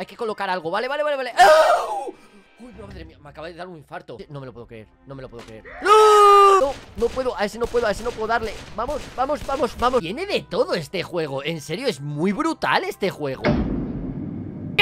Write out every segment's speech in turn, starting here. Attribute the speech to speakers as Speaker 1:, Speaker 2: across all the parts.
Speaker 1: Hay que colocar algo, vale, vale, vale, vale. ¡Au! Uy, madre mía, me acaba de dar un infarto. No me lo puedo creer, no me lo puedo creer. ¡No! No, no puedo, a ese no puedo, a ese no puedo darle. Vamos, vamos, vamos, vamos. Tiene de todo este juego, en serio, es muy brutal este juego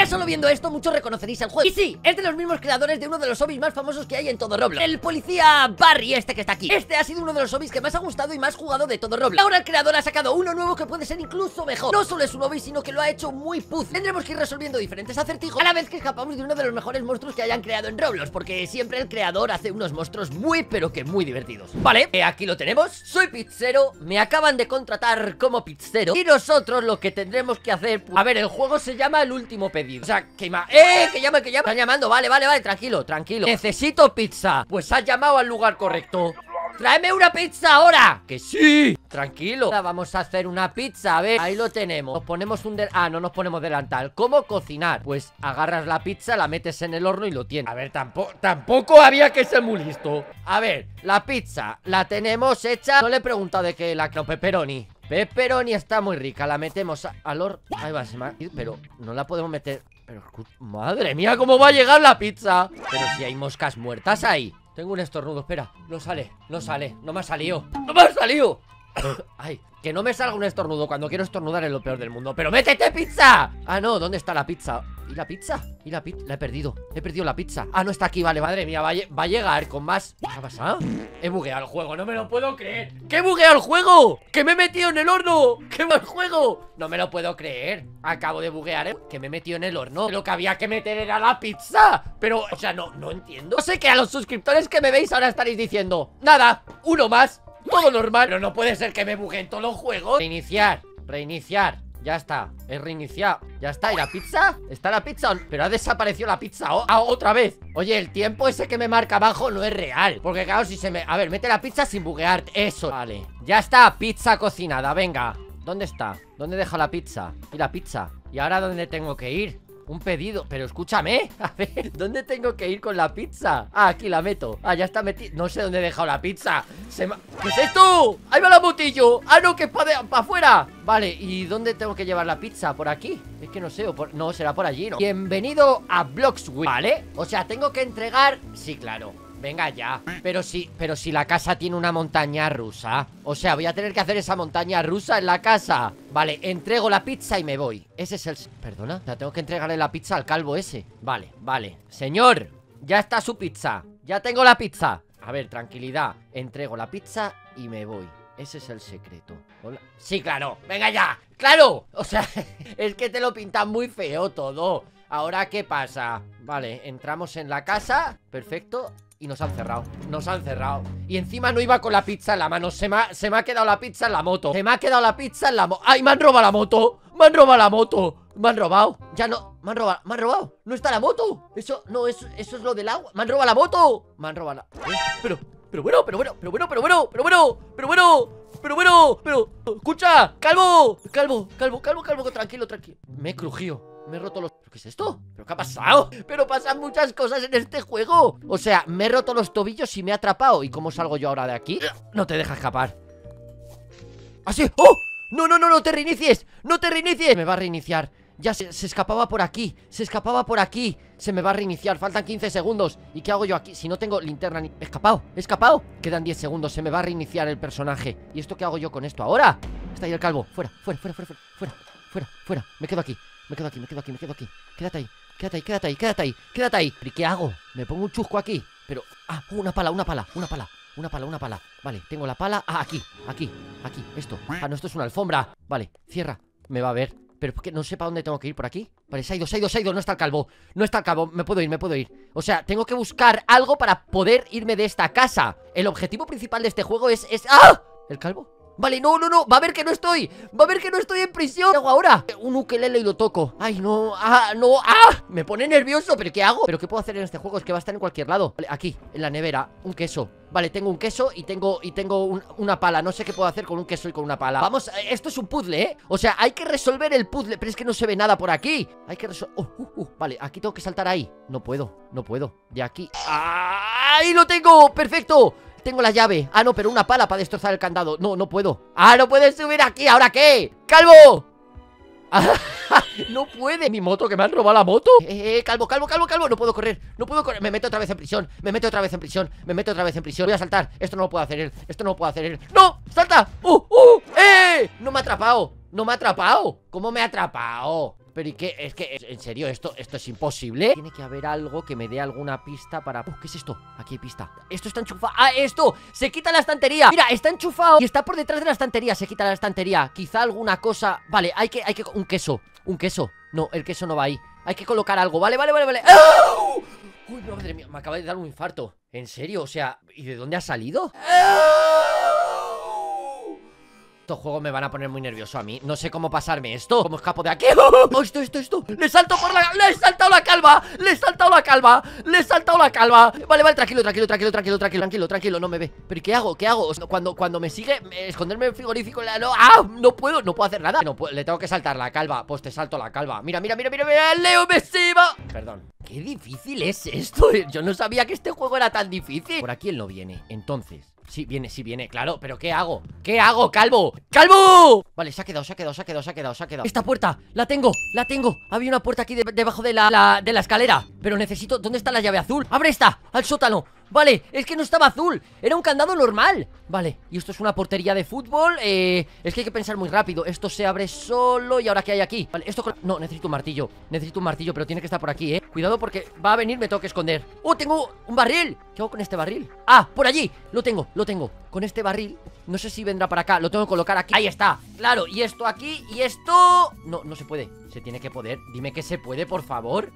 Speaker 1: solo viendo esto, muchos reconoceréis el juego Y sí, es de los mismos creadores de uno de los zombies más famosos que hay en todo Roblox. El policía Barry este que está aquí. Este ha sido uno de los zombies que más ha gustado y más jugado de todo Roblox. Ahora el creador ha sacado uno nuevo que puede ser incluso mejor. No solo es un zombie, sino que lo ha hecho muy puzzle. Tendremos que ir resolviendo diferentes acertijos A la vez que escapamos de uno de los mejores monstruos que hayan creado en Roblox Porque siempre el creador hace unos monstruos muy pero que muy divertidos. Vale, eh, aquí lo tenemos. Soy pizzero, me acaban de contratar como pizzero Y nosotros lo que tendremos que hacer A ver, el juego se llama El Último Pedido O sea, que ¡Eh! Que llama, que llama. Están llamando, vale, vale, vale, tranquilo, tranquilo. Necesito pizza. Pues has llamado al lugar correcto. ¡Tráeme una pizza ahora! ¡Que sí! Tranquilo. Ahora vamos a hacer una pizza, a ver. Ahí lo tenemos. Nos ponemos un... Ah, no nos ponemos delantal. ¿Cómo cocinar? Pues agarras la pizza, la metes en el horno y lo tienes. A ver, tampoco, tampoco había que ser muy listo. A ver, la pizza la tenemos hecha. No le he preguntado de qué la... No, pepperoni Pepperoni está muy rica La metemos al horno. Ahí va, se me Pero no la podemos meter. Pero, madre mía, ¿cómo va a llegar la pizza? Pero si hay moscas muertas ahí. Tengo un estornudo, espera. No sale, no sale, no me ha salido. ¡No me ha salido! Ay, que no me salga un estornudo Cuando quiero estornudar es lo peor del mundo ¡Pero métete pizza! Ah, no, ¿dónde está la pizza? ¿Y la pizza? ¿Y la pizza? La he perdido He perdido la pizza Ah, no está aquí, vale, madre mía Va a, llegar con más ¿Qué ha pasado? He bugueado el juego, no me lo puedo creer ¿Qué he bugueado el juego? ¡Que me he metido en el horno! ¡Qué mal juego! No me lo puedo creer Acabo de buguear, ¿eh? Que me he metido en el horno Lo que había que meter era la pizza Pero, o sea, no, no entiendo No sé que a los suscriptores que me veis ahora estaréis diciendo Nada, uno más todo normal Pero no puede ser que me buguen todos los juegos Reiniciar, reiniciar ya está, he reiniciado Ya está, ¿y la pizza? ¿Está la pizza? Pero ha desaparecido la pizza ah, otra vez Oye, el tiempo ese que me marca abajo no es real Porque claro, si se me... A ver, mete la pizza sin buguear Eso, vale Ya está, pizza cocinada, venga ¿Dónde está? ¿Dónde deja la pizza? ¿Y la pizza? ¿Y ahora dónde tengo que ir? Un pedido, pero escúchame A ver, ¿dónde tengo que ir con la pizza? Ah, aquí la meto Ah, ya está metida No sé dónde he dejado la pizza Se ¿Qué es esto? ¡Ahí va la botillo! ¡Ah, no, que es para afuera! Vale, ¿y dónde tengo que llevar la pizza? ¿Por aquí? Es que no sé, o por... no, será por allí, ¿no? Bienvenido a Bloxwheel ¿Vale? O sea, tengo que entregar... Sí, claro Venga ya. Pero si, pero si la casa tiene una montaña rusa. O sea, voy a tener que hacer esa montaña rusa en la casa. Vale, entrego la pizza y me voy. Ese es el... Perdona, tengo que entregarle la pizza al calvo ese. Vale, vale. Señor, ya está su pizza. Ya tengo la pizza. A ver, tranquilidad. Entrego la pizza y me voy. Ese es el secreto. Hola. Sí, claro, venga ya. ¡Claro! O sea, es que te lo pintan muy feo todo. Ahora, ¿qué pasa? Vale, entramos en la casa. Perfecto y nos han cerrado Nos han cerrado Y encima no iba con la pizza en la mano Se me ha, se me ha quedado la pizza en la moto Se me ha quedado la pizza en la moto ¡Ay, me han robado la moto! ¡Me han robado la moto! Me han robado Ya no Me han robado ¿Me han robado? ¿No está la moto? Eso No, eso, eso es lo del agua ¿Me han robado la moto? Me han robado la ¿Eh? Pero Pero bueno Pero bueno Pero bueno Pero bueno Pero bueno Pero bueno pero bueno, pero... ¡Escucha! ¡Calvo! Calvo, calvo, calvo, calvo, tranquilo, tranquilo Me he crujido me he roto los... ¿Pero qué es esto? ¿Pero qué ha pasado? Pero pasan muchas cosas en este juego. O sea, me he roto los tobillos y me he atrapado. ¿Y cómo salgo yo ahora de aquí? No te deja escapar. ¿Así? ¿Ah, ¡Oh! No, no, no, no te reinicies. No te reinicies. Me va a reiniciar. Ya se, escapaba por aquí. Se escapaba por aquí. Se me va a reiniciar. Faltan 15 segundos. ¿Y qué hago yo aquí? Si no tengo linterna ni... escapado. Escapado. Quedan 10 segundos. Se me va a reiniciar el personaje. ¿Y esto qué hago yo con esto ahora? Está ahí el calvo. Fuera, fuera, fuera, fuera, fuera Fuera, fuera. Me quedo aquí me quedo aquí, me quedo aquí, me quedo aquí. Quédate ahí, quédate ahí, quédate ahí, quédate ahí Quédate ahí. ¿Y qué hago? Me pongo un chusco aquí. Pero, ah, una pala, una pala, una pala Una pala, una pala. Vale, tengo la pala Ah, aquí, aquí, aquí, esto. Ah, no, esto es una alfombra. Vale, cierra Me va a ver. Pero porque no sé para dónde tengo que ir por aquí. Vale, se ha ido, se ha ido, se ha ido, no está el calvo No está el calvo, me puedo ir, me puedo ir. O sea, tengo que buscar algo para poder irme de esta casa. El objetivo principal de este juego es... es... ¡Ah! ¿El calvo? Vale, no, no, no, va a ver que no estoy Va a ver que no estoy en prisión ¿Qué hago ahora? Un ukelele y lo toco Ay, no, ah, no, ah Me pone nervioso, ¿pero qué hago? ¿Pero qué puedo hacer en este juego? Es que va a estar en cualquier lado Vale, aquí, en la nevera, un queso Vale, tengo un queso y tengo, y tengo una pala No sé qué puedo hacer con un queso y con una pala Vamos, eh, esto es un puzzle, ¿eh? O sea, hay que resolver el puzzle Pero es que no se ve nada por aquí Hay que resolver... Oh, uh, uh. Vale, aquí tengo que saltar ahí No puedo, no puedo De aquí... ¡Ahí lo tengo! ¡Perfecto! Tengo la llave Ah, no, pero una pala para destrozar el candado No, no puedo Ah, no puedes subir aquí ¿Ahora qué? ¡Calvo! no puede Mi moto, que me han robado la moto eh, eh, calvo, calvo, calvo, calvo No puedo correr, no puedo correr Me meto otra vez en prisión Me meto otra vez en prisión Me meto otra vez en prisión Voy a saltar Esto no lo puedo hacer Esto no lo puedo hacer ¡No! ¡Salta! ¡Uh! ¡Uh! ¡Eh! No me ha atrapado No me ha atrapado ¿Cómo me ha atrapado? Pero ¿y qué? Es que, en serio, esto, esto es imposible. Tiene que haber algo que me dé alguna pista para... ¿Qué es esto? Aquí hay pista. Esto está enchufado. ¡Ah, esto! Se quita la estantería Mira, está enchufado y está por detrás de la estantería. Se quita la estantería. Quizá alguna cosa... Vale, hay que... Hay que... Un queso. Un queso. No, el queso no va ahí. Hay que colocar algo. Vale, vale, vale, vale. Uy, madre mía Me acaba de dar un infarto. ¿En serio? O sea... ¿Y de dónde ha salido? Estos juegos me van a poner muy nervioso a mí No sé cómo pasarme esto ¿Cómo escapo de aquí? ¡Oh, esto, esto, esto! ¡Le salto por la... ¡Le he saltado la calva! ¡Le he saltado la calva! ¡Le he saltado la calva! Vale, vale, tranquilo, tranquilo, tranquilo, tranquilo, tranquilo, tranquilo, tranquilo, no me ve ¿Pero qué hago? ¿Qué hago? Cuando, cuando me sigue, esconderme en frigorífico no, ¡Ah! No puedo, no puedo hacer nada no Le tengo que saltar la calva Pues te salto la calva Mira, mira, mira, mira, mira Leo Mesiva Perdón Qué difícil es esto Yo no sabía que este juego era tan difícil Por aquí él no viene Entonces Sí, viene, sí, viene, claro ¿Pero qué hago? ¿Qué hago, calvo? ¡Calvo! Vale, se ha quedado, se ha quedado, se ha quedado, se ha quedado, se ha quedado Esta puerta, la tengo, la tengo Había una puerta aquí debajo de la, de la escalera Pero necesito, ¿dónde está la llave azul? ¡Abre esta! ¡Al sótano! Vale, es que no estaba azul Era un candado normal Vale, y esto es una portería de fútbol eh, Es que hay que pensar muy rápido Esto se abre solo ¿Y ahora qué hay aquí? Vale, esto... No, necesito un martillo Necesito un martillo, pero tiene que estar por aquí, ¿eh? Cuidado porque va a venir, me tengo que esconder ¡Oh, tengo un barril! ¿Qué hago con este barril? ¡Ah, por allí! Lo tengo, lo tengo Con este barril No sé si vendrá para acá Lo tengo que colocar aquí Ahí está Claro, y esto aquí Y esto... No, no se puede Se tiene que poder Dime que se puede, por favor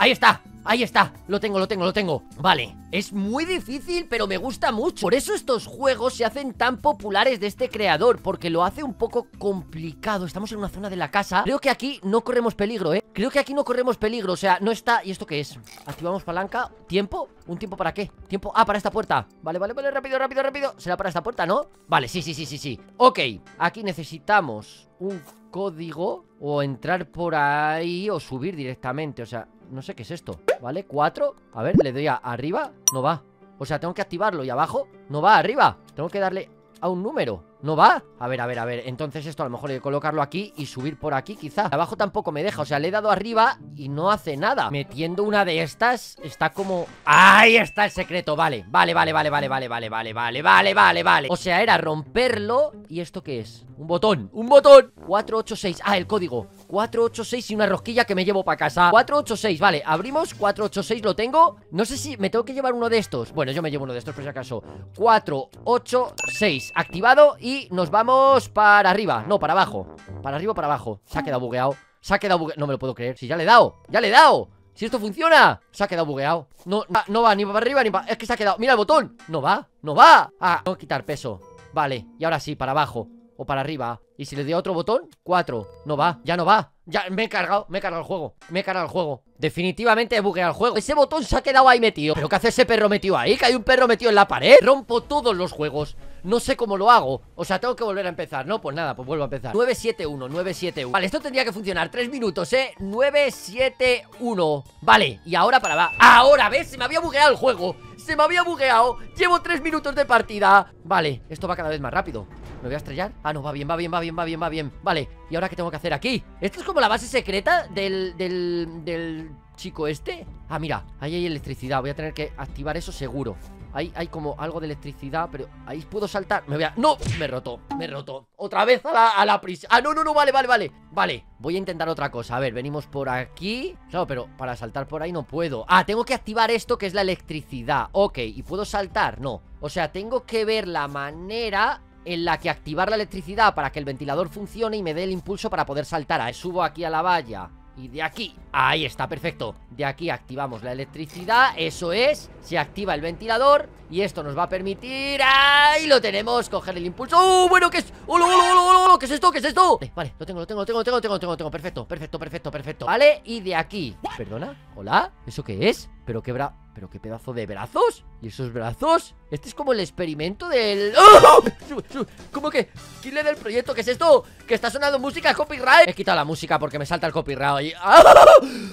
Speaker 1: Ahí está Ahí está, lo tengo, lo tengo, lo tengo. Vale, es muy difícil, pero me gusta mucho. Por eso estos juegos se hacen tan populares de este creador Porque lo hace un poco complicado. Estamos en una zona de la casa. Creo que aquí no corremos peligro, ¿eh? Creo que aquí no corremos peligro, o sea, no está... ¿Y esto qué es? Activamos palanca ¿Tiempo? ¿Un tiempo para qué? ¿Tiempo? Ah, para esta puerta. Vale, vale, vale, rápido, rápido, rápido. ¿Será para esta puerta, no? Vale, sí, sí, sí, sí, sí. Ok, aquí necesitamos un código O entrar por ahí o subir directamente. O sea, no sé qué es esto ¿Vale? ¿Cuatro? A ver, le doy a arriba No va O sea, tengo que activarlo ¿Y abajo? No va, arriba Tengo que darle a un número ¿No va? A ver, a ver, a ver Entonces esto a lo mejor hay que colocarlo aquí y subir por aquí quizá Abajo tampoco me deja O sea, le he dado arriba y no hace nada Metiendo una de estas Está como... ¡Ahí está el secreto! Vale, vale, vale, vale, vale, vale, vale, vale, vale, vale, vale, vale O sea, era romperlo ¿Y esto qué es? Un botón, un botón 486, ah, el código 486 y una rosquilla que me llevo para casa. 486, vale, abrimos 486 lo tengo. No sé si me tengo que llevar uno de estos. Bueno, yo me llevo uno de estos por si acaso. 486, activado y nos vamos para arriba. No, para abajo. Para arriba para abajo. Se ha quedado bugueado. Se ha quedado bugueado No me lo puedo creer. Si ya le he dado Ya le he dado. Si esto funciona. Se ha quedado bugueado. No, no va ni para arriba ni para... Es que se ha quedado. Mira el botón. No va No va. Ah, tengo que quitar peso. Vale Y ahora sí, para abajo O para arriba Y si le doy otro botón Cuatro. No va Ya no va. Ya me he cargado Me he cargado el juego Me he cargado el juego. Definitivamente he bugueado el juego. Ese botón se ha quedado ahí metido. ¿Pero qué hace ese perro metido ahí? ¿Que hay un perro metido en la pared? Rompo todos los juegos. No sé cómo lo hago. O sea, tengo que volver a empezar, ¿no? Pues nada, pues vuelvo a empezar. 971, 971 Vale, esto tendría que funcionar. 3 minutos, ¿eh? 971 Vale, y ahora para va. Ahora, ¿ves? Se me había bugueado el juego. Se me había bugueado. Llevo 3 minutos de partida. Vale, esto va cada vez más rápido ¿Me voy a estrellar? Ah, no, va bien, va bien, va bien, va bien, va bien Vale, ¿y ahora qué tengo que hacer aquí? Esto es como la base secreta del... del... del chico este Ah, mira, ahí hay electricidad Voy a tener que activar eso seguro Ahí hay como algo de electricidad, pero ahí puedo saltar. Me voy a... ¡No! Me roto, me roto. Otra vez a la, a la prisa. Ah, no, no, no, vale, vale, vale. Vale, voy a intentar otra cosa. A ver, venimos por aquí. Claro, pero para saltar por ahí no puedo. Ah, tengo que activar esto que es la electricidad. Ok, ¿y puedo saltar? No. O sea, tengo que ver la manera en la que activar la electricidad para que el ventilador funcione y me dé el impulso para poder saltar. Ah, subo aquí a la valla y de aquí, ahí está, perfecto De aquí activamos la electricidad Eso es, se activa el ventilador Y esto nos va a permitir ¡Ahí lo tenemos! Coger el impulso ¡Oh, bueno! ¿Qué es? ¡Oh, oh, ¿Qué es esto? ¿Qué es esto? Vale, lo tengo, lo tengo, lo tengo, lo tengo, lo tengo, lo tengo, tengo Perfecto, perfecto, perfecto, perfecto Vale, y de aquí ¿Perdona? ¿Hola? ¿Eso qué es? ¿Pero qué bra... ¿Pero qué pedazo de brazos? ¿Y esos brazos? Este es como el experimento del... ¡Oh! ¿Cómo que? ¿Quién le da el proyecto? ¿Qué es esto? Que está sonando música copyright He quitado la música porque me salta el copyright ¡Ah!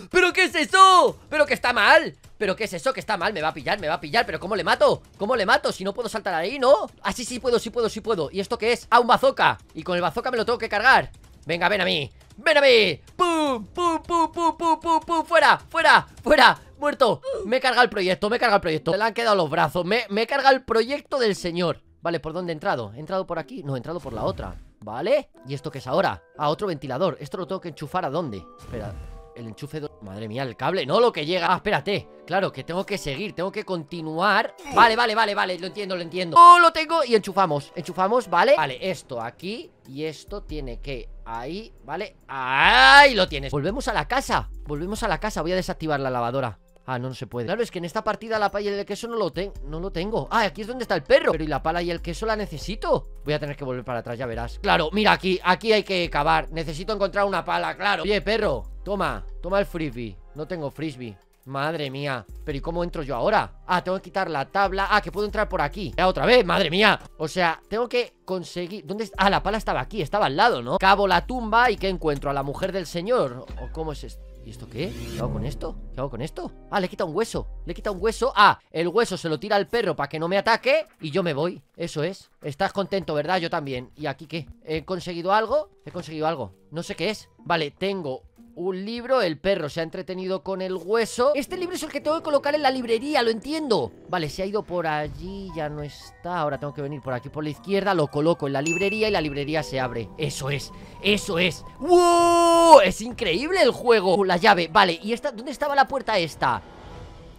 Speaker 1: ¿Pero qué es eso? ¿Pero que está mal? ¿Pero qué es eso? Que está mal, me va a pillar, me va a pillar ¿Pero cómo le mato? ¿Cómo le mato? Si no puedo saltar ahí, ¿no? Ah, sí, sí puedo, sí puedo, sí puedo ¿Y esto qué es? Ah, un bazooka Y con el bazooka me lo tengo que cargar Venga, ven a mí ¡Ven a mí! ¡Pum! ¡Pum, pum, pum, pum, pum, pum! ¡Fuera! ¡Fuera! ¡Fuera! ¡Muerto! Me he cargado el proyecto, me he cargado el proyecto Se le han quedado los brazos Me, me he cargado el proyecto del señor Vale, ¿por dónde he entrado? ¿He entrado por aquí? No, he entrado por la otra ¿Vale? ¿Y esto qué es ahora? Ah, otro ventilador Esto lo tengo que enchufar ¿a dónde? Espera el enchufe de... Madre mía, el cable, no lo que llega Ah, espérate, claro, que tengo que seguir Tengo que continuar Vale, vale, vale, vale, lo entiendo, lo entiendo ¡Oh, lo tengo! Y enchufamos, enchufamos, ¿vale? Vale, esto aquí Y esto tiene que... Ahí, ¿vale? ¡Ahí lo tienes! Volvemos a la casa Volvemos a la casa, voy a desactivar la lavadora Ah, no, no se puede Claro, es que en esta partida la pala y el queso no lo, tengo no lo tengo Ah, aquí es donde está el perro Pero ¿y la pala y el queso la necesito? Voy a tener que volver para atrás, ya verás Claro, mira aquí, aquí hay que cavar Necesito encontrar una pala, claro Oye, perro, toma, toma el frisbee No tengo frisbee Madre mía, pero ¿y cómo entro yo ahora? Ah, tengo que quitar la tabla Ah, que puedo entrar por aquí Ya, otra vez, madre mía O sea, tengo que conseguir ¿Dónde está? Ah, la pala estaba aquí, estaba al lado, ¿no? Cabo la tumba y ¿qué encuentro? ¿A la mujer del señor? ¿O cómo es esto? ¿Y esto qué? ¿Qué hago con esto? ¿Qué hago con esto? Ah, le quita un hueso Le quita un hueso Ah, el hueso se lo tira al perro para que no me ataque Y yo me voy Eso es Estás contento, ¿verdad? Yo también ¿Y aquí qué? ¿He conseguido algo? He conseguido algo No sé qué es Vale, tengo un libro, el perro se ha entretenido con el hueso. Este libro es el que tengo que colocar en la librería, lo entiendo. Vale, se ha ido por allí, ya no está. Ahora tengo que venir por aquí por la izquierda Lo coloco en la librería y la librería se abre. Eso es, eso es. ¡Wow! Es increíble el juego. La llave, vale, ¿y esta? ¿Dónde estaba la puerta esta?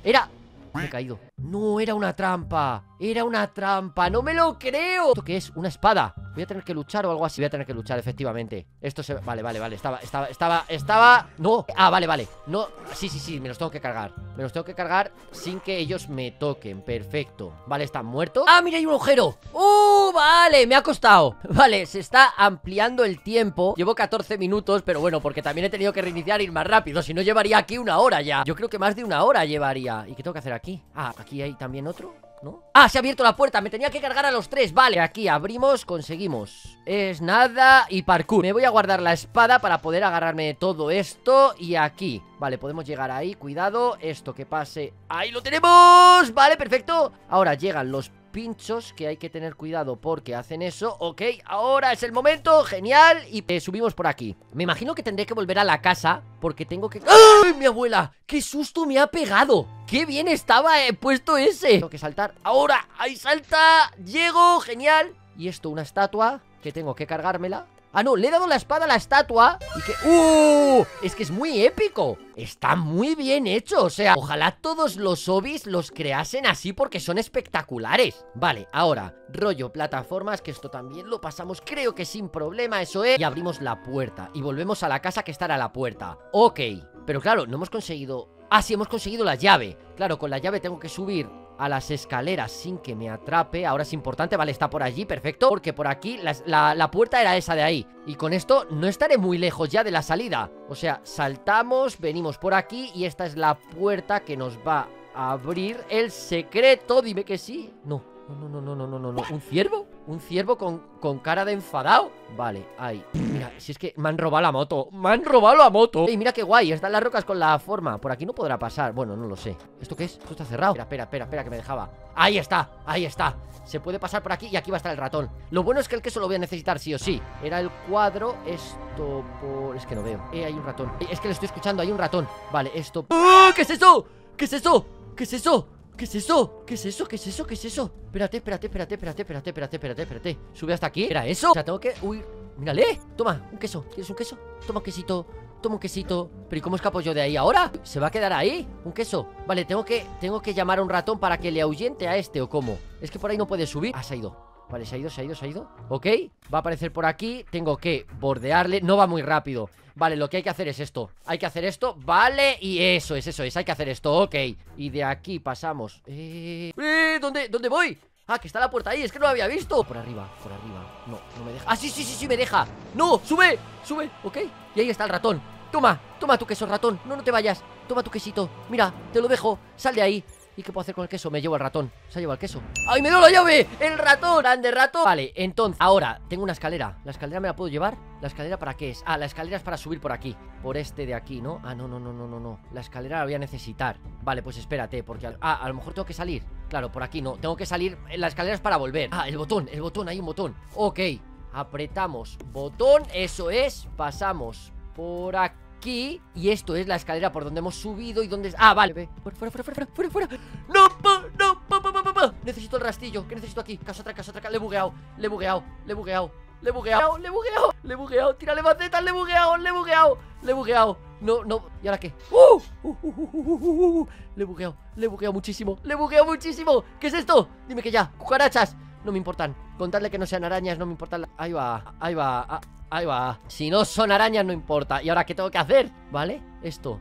Speaker 1: Era... Me he caído. No, era una trampa Era una trampa, no me lo creo. ¿Esto qué es? Una espada. Voy a tener que luchar o algo así. Voy a tener que luchar, efectivamente. Esto se... Vale, vale, vale. Estaba, estaba, estaba, estaba... No. Ah, vale, vale. No Sí, sí, sí Me los tengo que cargar. Me los tengo que cargar sin que ellos me toquen. Perfecto. Vale, ¿están muertos? ¡Ah, mira, hay un agujero! ¡Uh! Vale, me ha costado. Vale, se está ampliando el tiempo. Llevo 14 minutos Pero bueno, porque también he tenido que reiniciar e ir más rápido. Si no, llevaría aquí una hora ya. Yo creo que más de una hora llevaría. ¿Y qué tengo que hacer aquí? Ah, aquí hay también otro ¿no? Ah, se ha abierto la puerta, me tenía que cargar a los tres. Vale, aquí abrimos, conseguimos. Es nada y parkour. Me voy a guardar la espada para poder agarrarme de todo esto Y aquí. Vale, podemos llegar ahí, cuidado Esto que pase, ahí lo tenemos Vale, perfecto. Ahora llegan los pinchos que hay que tener cuidado porque hacen eso. Ok, ahora es el momento, genial. Y eh, subimos por aquí. Me imagino que tendré que volver a la casa Porque tengo que... ¡Ay, mi abuela! ¡Qué susto me ha pegado! ¡Qué bien estaba eh, puesto ese! Tengo que saltar ¡Ahora! ¡Ahí salta! ¡Llego! ¡Genial! Y esto, una estatua Que tengo que cargármela Ah, no, le he dado la espada a la estatua Y que... ¡Uh! Es que es muy épico Está muy bien hecho, o sea Ojalá todos los obis los creasen así Porque son espectaculares Vale, ahora, rollo plataformas Que esto también lo pasamos, creo que sin problema Eso es, y abrimos la puerta Y volvemos a la casa que estará a la puerta Ok, pero claro, no hemos conseguido... Ah, sí, hemos conseguido la llave. Claro, con la llave tengo que subir a las escaleras sin que me atrape. Ahora es importante, vale, está por allí, perfecto Porque por aquí la, la, puerta era esa de ahí. Y con esto no estaré muy lejos ya de la salida. O sea, saltamos, venimos por aquí Y esta es la puerta que nos va a abrir. El secreto Dime que sí. No, no, no, no, no, no, no, no. ¿Un ciervo? ¿Un ciervo con, con cara de enfadado? Vale, ahí. Mira, si es que me han robado la moto. Me han robado la moto. Ey, mira qué guay Están las rocas con la forma. Por aquí no podrá pasar. Bueno, no lo sé. ¿Esto qué es? Esto está cerrado. Espera, espera, espera, espera que me dejaba. Ahí está, ahí está. Se puede pasar por aquí y aquí va a estar el ratón. Lo bueno es que el queso lo voy a necesitar sí o sí. Era el cuadro Esto por... Es que no veo. Eh, hay un ratón. Es que le estoy escuchando Hay un ratón. Vale, esto. ¡Oh! ¿Qué es eso? ¿Qué es eso? ¿Qué es eso? ¿Qué es eso? ¿Qué es eso? ¿Qué es eso? ¿Qué es eso? Espérate, espérate, espérate, espérate, espérate, espérate, espérate, espérate Sube hasta aquí ¿Era eso? O sea, tengo que... Uy, mírale Toma, un queso ¿Quieres un queso? Toma un quesito Toma un quesito ¿Pero y cómo escapo yo de ahí ahora? ¿Se va a quedar ahí? ¿Un queso? Vale, tengo que... Tengo que llamar a un ratón para que le ahuyente a este ¿O cómo? Es que por ahí no puede subir Ah, se ha ido Vale, se ha ido, se ha ido, se ha ido Ok, va a aparecer por aquí Tengo que bordearle No va muy rápido Vale, lo que hay que hacer es esto. Hay que hacer esto, vale, y eso es, eso es. Hay que hacer esto, ok. Y de aquí pasamos. Eh, eh ¿dónde, ¿dónde voy? Ah, que está la puerta ahí, es que no lo había visto. Por arriba, por arriba, no, no me deja. Ah, sí, sí, sí, sí, me deja. No, sube, sube, ok. Y ahí está el ratón. Toma, toma tu queso ratón, no, no te vayas. Toma tu quesito, mira, te lo dejo. Sal de ahí ¿Y qué puedo hacer con el queso? Me llevo el ratón Se ha llevado el queso ¡Ay, me dio la llave! ¡El ratón! ¡Grande ratón! Vale, entonces Ahora, tengo una escalera ¿La escalera me la puedo llevar? ¿La escalera para qué es? Ah, la escalera es para subir por aquí Por este de aquí, ¿no? Ah, no, no, no, no, no, no La escalera la voy a necesitar Vale, pues espérate Porque... Ah, a lo mejor tengo que salir Claro, por aquí no Tengo que salir La escalera es para volver Ah, el botón El botón, hay un botón Ok Apretamos Botón Eso es Pasamos por aquí Y esto es la escalera por donde hemos subido y donde... Ah, vale, fuera, fuera, fuera, fuera, fuera, fuera No, no, pa, pa, pa, pa, Necesito el rastillo, ¿qué necesito aquí? Casa atrás, casa atrás, le he bugueado, le he bugueado, le he bugueado le he bugueado, le he bugueado, le he bugueado Tírale macetas, le he bugueado, le he bugueado Le he bugueado, no, no, ¿y ahora qué? ¡Uh! Uh, uh, ¡Uh! Le he bugueado, le he bugueado muchísimo Le he bugueado muchísimo, ¿qué es esto? Dime que ya, cucarachas, no me importan Contarle que no sean arañas, no me importan Ahí va, ahí va, ah, ahí va Si no son arañas no importa ¿Y ahora qué tengo que hacer? ¿Vale? Esto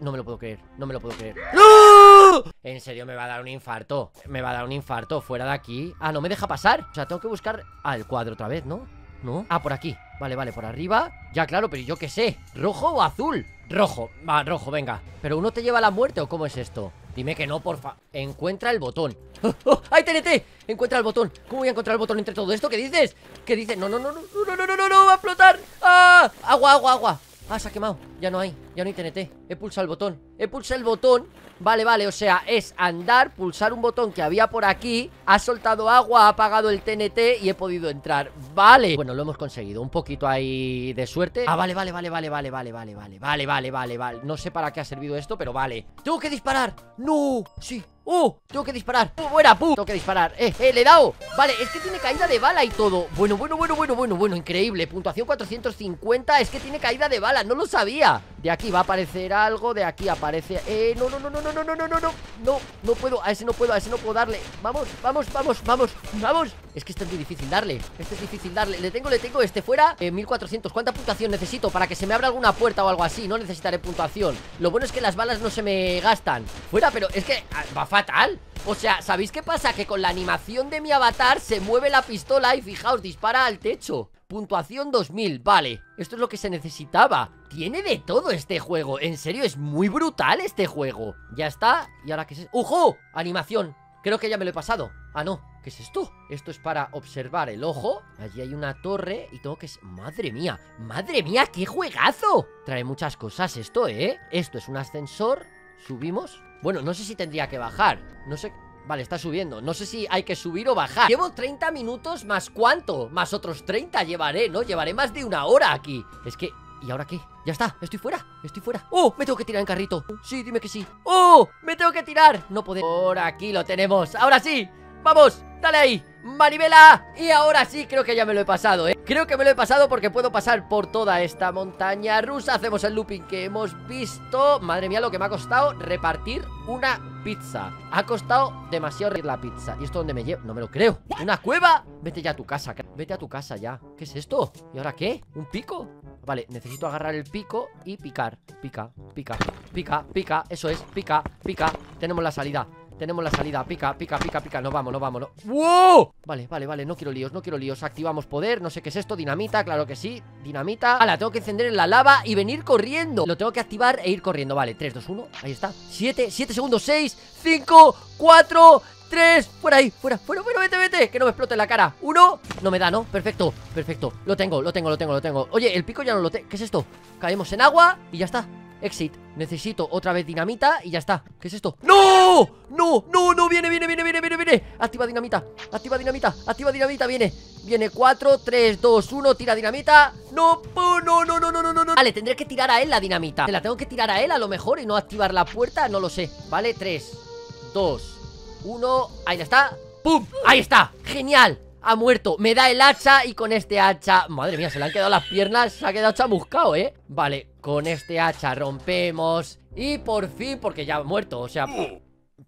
Speaker 1: no me lo puedo creer, no me lo puedo creer ¡No! En serio me va a dar un infarto Me va a dar un infarto, fuera de aquí Ah, no me deja pasar O sea, tengo que buscar al cuadro otra vez, ¿no? ¿No? Ah, por aquí Vale, vale, por arriba Ya, claro, pero yo qué sé ¿Rojo o azul? Rojo, va, rojo, venga ¿Pero uno te lleva a la muerte o cómo es esto? Dime que no, porfa Encuentra el botón ¡Oh, oh! ¡Ay, TNT! Encuentra el botón ¿Cómo voy a encontrar el botón entre todo esto? ¿Qué dices? ¿Qué dices? No, no, no, no, no, no, no, no, no, va a explotar ¡Ah! Agua, agua, agua Ah, se ha quemado Ya no hay, ya no hay TNT He pulsado el botón He pulsado el botón Vale, vale, o sea, es andar, pulsar un botón que había por aquí Ha soltado agua, ha apagado el TNT y he podido entrar Vale Bueno, lo hemos conseguido, un poquito ahí de suerte Ah, vale, vale, vale, vale, vale, vale, vale, vale Vale, vale, vale, vale No sé para qué ha servido esto, pero vale ¡Tengo que disparar! ¡No! Sí, ¡Uh! Tengo que disparar ¡Uh! ¡Fuera! ¡Pum! Tengo que disparar ¡Eh! ¡Eh! ¡Le he dado! Vale, es que tiene caída de bala y todo Bueno, bueno, bueno, bueno, bueno, bueno Increíble Puntuación 450 Es que tiene caída de bala No lo sabía De aquí va a aparecer algo De aquí aparece Eh, no, no, no, no, no, no, no, no, no No, no. Puedo A ese no puedo A ese no puedo darle. Vamos, vamos, vamos, vamos Vamos. Es que este es muy difícil darle. Este es difícil darle. Le tengo, le tengo Este fuera. Eh, 1400 ¿Cuánta puntuación necesito? Para que se me abra alguna puerta o algo así No necesitaré puntuación. Lo bueno es que las balas no se me gastan. Fuera, pero es que ah, va fatal. O sea, ¿sabéis qué pasa? Que con la animación de mi avatar se mueve la pistola y fijaos, dispara al techo Puntuación 2000, vale. Esto es lo que se necesitaba. Tiene de todo este juego. En serio, es muy brutal este juego. Ya está, y ahora qué es... ¡Ojo! Animación. Creo que ya me lo he pasado. Ah, no, ¿qué es esto? Esto es para observar el ojo. Allí hay una torre y tengo que... ¡Madre mía! ¡Madre mía, qué juegazo! Trae muchas cosas esto, ¿eh? Esto es un ascensor. Subimos. Bueno, no sé si tendría que bajar. No sé... Vale, está subiendo No sé si hay que subir o bajar Llevo 30 minutos más cuánto Más otros 30 llevaré, ¿no? Llevaré más de una hora aquí Es que... ¿Y ahora qué? Ya está, estoy fuera, estoy fuera ¡Oh! Me tengo que tirar en carrito Sí, dime que sí ¡Oh! Me tengo que tirar No puedo Por aquí lo tenemos Ahora sí ¡Vamos! ¡Dale ahí! ¡Manivela! Y ahora sí, creo que ya me lo he pasado, ¿eh? Creo que me lo he pasado porque puedo pasar por toda esta montaña rusa Hacemos el looping que hemos visto Madre mía, lo que me ha costado repartir una pizza Ha costado demasiado la pizza ¿Y esto dónde me lleva? No me lo creo ¿Una cueva? Vete ya a tu casa, vete a tu casa ya ¿Qué es esto? ¿Y ahora qué? ¿Un pico? Vale, necesito agarrar el pico y picar Pica, pica, pica, pica Eso es, pica, pica Tenemos la salida tenemos la salida, pica, pica, pica, pica. No vamos, no vamos, no. ¡Wow! Vale, vale, vale, no quiero líos, no quiero líos. Activamos poder, no sé qué es esto, dinamita, claro que sí. Dinamita, ¡Hala! tengo que encender en la lava y venir corriendo. Lo tengo que activar e ir corriendo, vale 3, 2, 1, ahí está. 7, 7 segundos, 6, 5, 4 3, fuera ahí, fuera, fuera, fuera, vete, vete. Que no me explote la cara, 1, no me da, ¿no? Perfecto, perfecto, lo tengo, lo tengo, lo tengo, lo tengo. Oye, el pico ya no lo tengo, ¿qué es esto? Caemos en agua y ya está Exit Necesito otra vez dinamita y ya está ¿Qué es esto? ¡No! ¡No! ¡No! ¡No! Viene, viene, viene, viene, viene, viene Activa dinamita Activa dinamita Activa dinamita Viene Viene 4, 3, 2, 1 Tira dinamita ¡No! ¡No! ¡No! ¡No! ¡No! ¡No! no. Vale, tendré que tirar a él la dinamita ¿Se la tengo que tirar a él a lo mejor y no activar la puerta? No lo sé Vale, 3, 2, 1 Ahí está ¡Pum! ¡Ahí está! ¡Genial! Ha muerto Me da el hacha y con este hacha Madre mía, se le han quedado las piernas Se ha quedado chamuscado, ¿eh? Vale, con este hacha rompemos Y por fin, porque ya ha muerto O sea,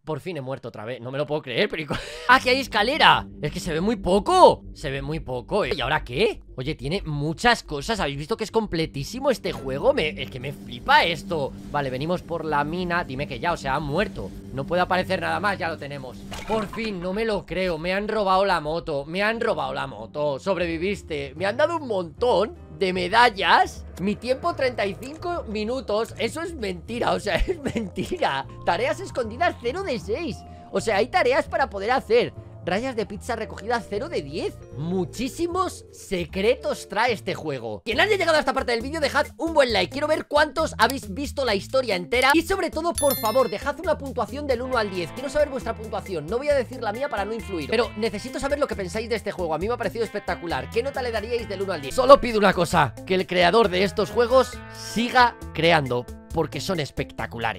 Speaker 1: por fin he muerto otra vez No me lo puedo creer, pero... ¡Ah, que hay escalera! Es que se ve muy poco. Se ve muy poco, ¿eh? ¿Y ahora qué? Oye, tiene muchas cosas. ¿Habéis visto que es completísimo este juego? Me... Es que me flipa esto. Vale, venimos por la mina. Dime que ya, o sea, ha muerto. No puede aparecer nada más, ya lo tenemos. Por fin, no me lo creo. Me han robado la moto. Me han robado la moto. Sobreviviste. Me han dado un montón de medallas Mi tiempo 35 minutos Eso es mentira, o sea, es mentira. Tareas escondidas 0 de 6 O sea, hay tareas para poder hacer Rayas de pizza recogida 0 de 10 Muchísimos secretos trae este juego. Quien haya llegado a esta parte del vídeo, dejad un buen like. Quiero ver cuántos habéis visto la historia entera. Y sobre todo, por favor, dejad una puntuación del 1 al 10 Quiero saber vuestra puntuación. No voy a decir la mía para no influir. Pero necesito saber lo que pensáis de este juego. A mí me ha parecido espectacular. ¿Qué nota le daríais del 1 al 10? Solo pido una cosa. Que el creador de estos juegos siga creando Porque son espectaculares